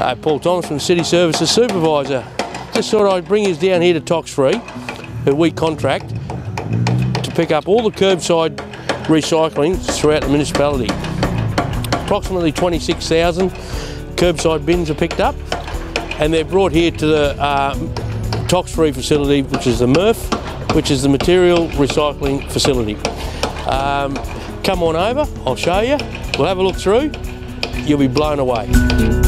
Uh, Paul Thompson, from City Services Supervisor. Just thought I'd bring you down here to Toxfree, who we contract to pick up all the curbside recycling throughout the municipality. Approximately 26,000 curbside bins are picked up and they're brought here to the uh, Toxfree facility, which is the MRF, which is the material recycling facility. Um, come on over, I'll show you. We'll have a look through. You'll be blown away.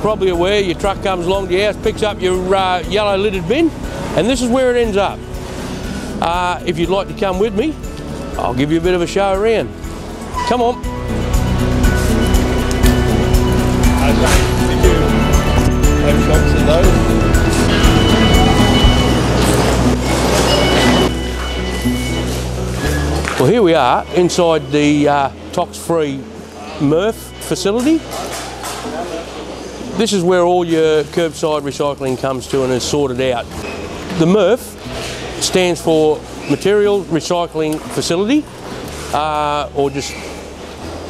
Probably aware, your truck comes along to your house, picks up your uh, yellow lidded bin, and this is where it ends up. Uh, if you'd like to come with me, I'll give you a bit of a show around. Come on. Well, here we are inside the uh, Toxfree MRF facility. This is where all your curbside recycling comes to and is sorted out. The MRF stands for Material Recycling Facility, uh, or just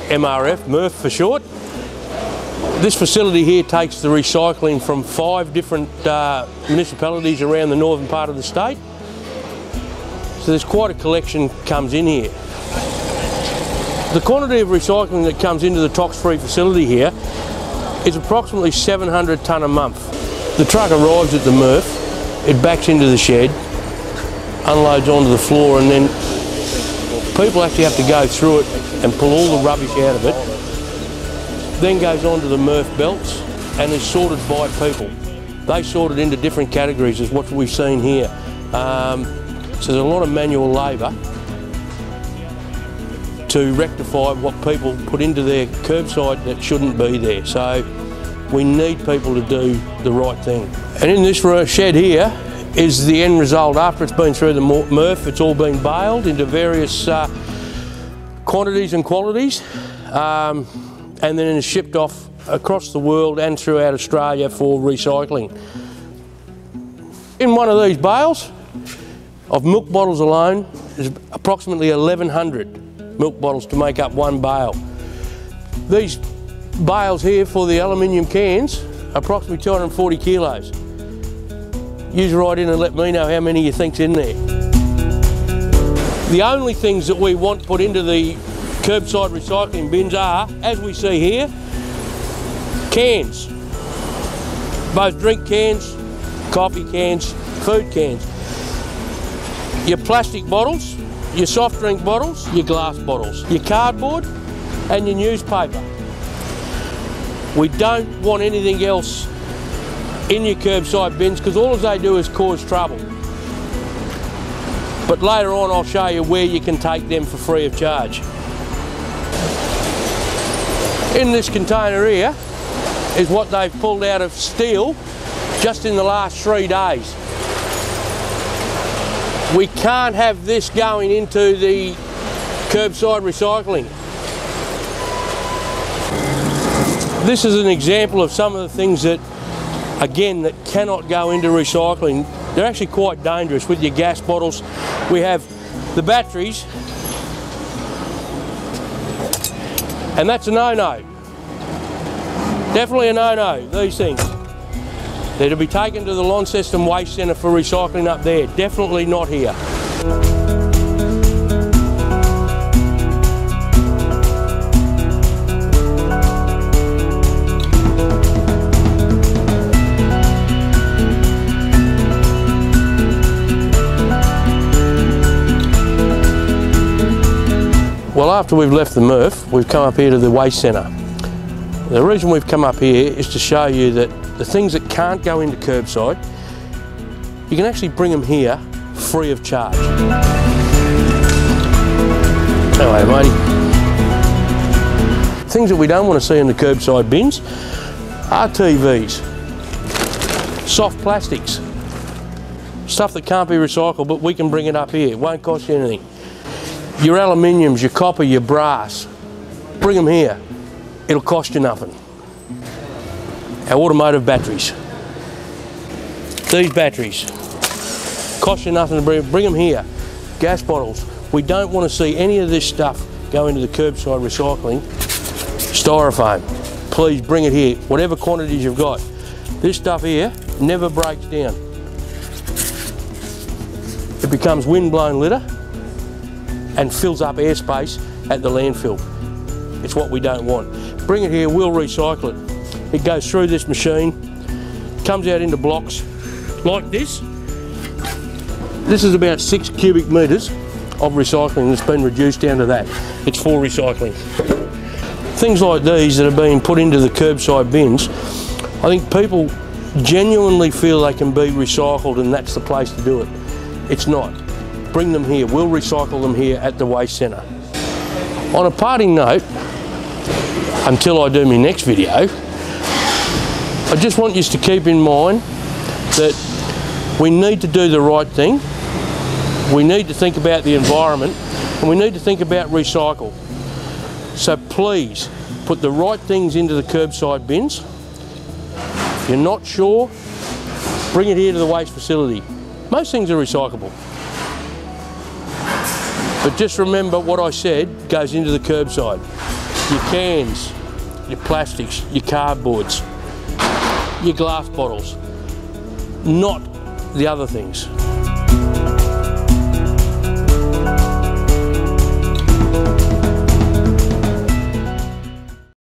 MRF, MRF for short. This facility here takes the recycling from five different uh, municipalities around the northern part of the state. So there's quite a collection comes in here. The quantity of recycling that comes into the Toxfree facility here is approximately 700 tonne a month. The truck arrives at the MRF, it backs into the shed, unloads onto the floor and then people actually have to go through it and pull all the rubbish out of it. Then goes onto the MRF belts and is sorted by people. They sort it into different categories as what we've seen here. Um, so there's a lot of manual labour to rectify what people put into their curbside that shouldn't be there. So we need people to do the right thing. And in this shed here is the end result after it's been through the MRF, it's all been baled into various uh, quantities and qualities um, and then it's shipped off across the world and throughout Australia for recycling. In one of these bales, of milk bottles alone, there's approximately 1,100 milk bottles to make up one bale. These bales here for the aluminium cans, approximately 240 kilos. Use right in and let me know how many you think's in there. The only things that we want put into the curbside recycling bins are, as we see here, cans. Both drink cans, coffee cans, food cans your plastic bottles, your soft drink bottles, your glass bottles, your cardboard and your newspaper. We don't want anything else in your curbside bins because all they do is cause trouble. But later on I'll show you where you can take them for free of charge. In this container here is what they've pulled out of steel just in the last three days. We can't have this going into the curbside recycling. This is an example of some of the things that, again, that cannot go into recycling. They're actually quite dangerous with your gas bottles. We have the batteries, and that's a no-no. Definitely a no-no, these things. They're to be taken to the Launceston Waste Centre for recycling up there, definitely not here. Well, after we've left the MRF, we've come up here to the Waste Centre. The reason we've come up here is to show you that the things that can't go into curbside, you can actually bring them here free of charge. Hello, matey. Things that we don't want to see in the curbside bins are TVs, soft plastics, stuff that can't be recycled, but we can bring it up here. It won't cost you anything. Your aluminiums, your copper, your brass, bring them here. It'll cost you nothing our automotive batteries. These batteries, Cost you nothing to bring, bring them here. Gas bottles. We don't want to see any of this stuff go into the curbside recycling. Styrofoam. Please bring it here, whatever quantities you've got. This stuff here never breaks down. It becomes wind-blown litter and fills up airspace at the landfill. It's what we don't want. Bring it here, we'll recycle it. It goes through this machine, comes out into blocks like this. This is about six cubic metres of recycling that's been reduced down to that. It's for recycling. Things like these that are being put into the curbside bins, I think people genuinely feel they can be recycled and that's the place to do it. It's not. Bring them here. We'll recycle them here at the waste centre. On a parting note, until I do my next video, I just want you to keep in mind that we need to do the right thing. We need to think about the environment and we need to think about recycle. So please put the right things into the curbside bins. If you're not sure, bring it here to the waste facility. Most things are recyclable. But just remember what I said goes into the curbside. Your cans, your plastics, your cardboards, your glass bottles, not the other things.